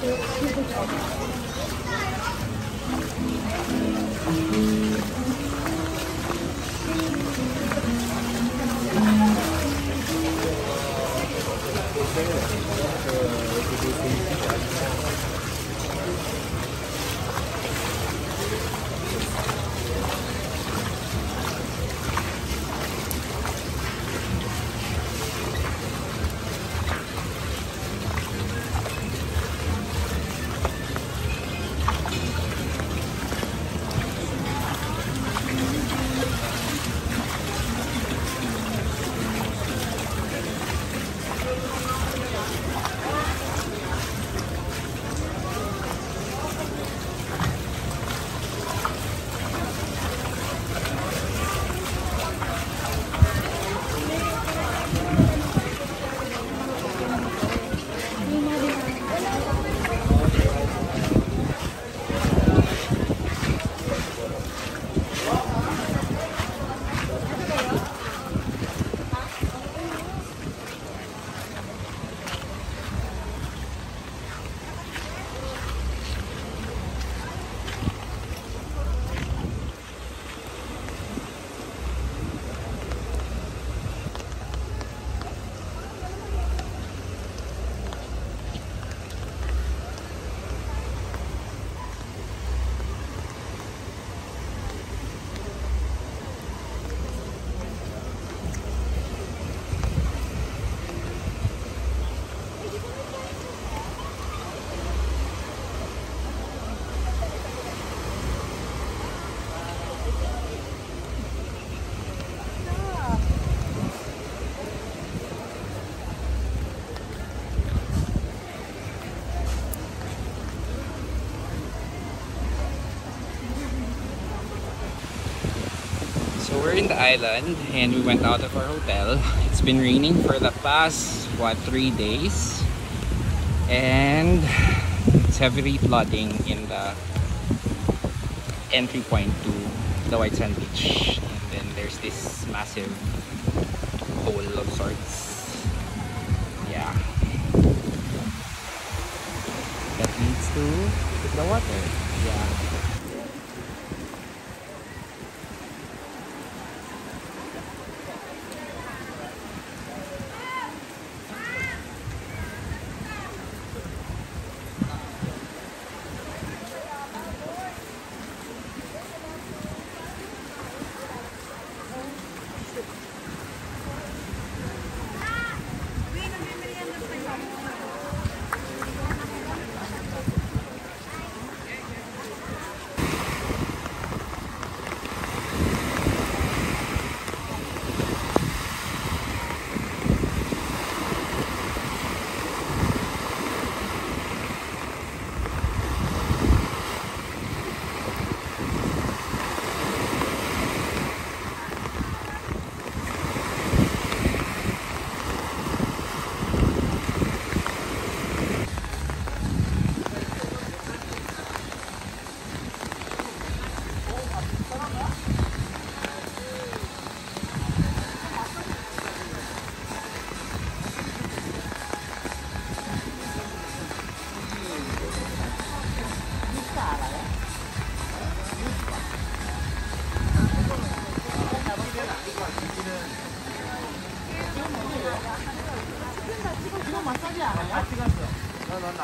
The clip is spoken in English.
Thank you. In the island and we went out of our hotel. It's been raining for the past, what, three days. And it's heavily flooding in the entry point to the White Sand Beach. And then there's this massive hole of sorts. Yeah. That leads to the water. Yeah. 마사지 알아요? 같이 갔어. 난안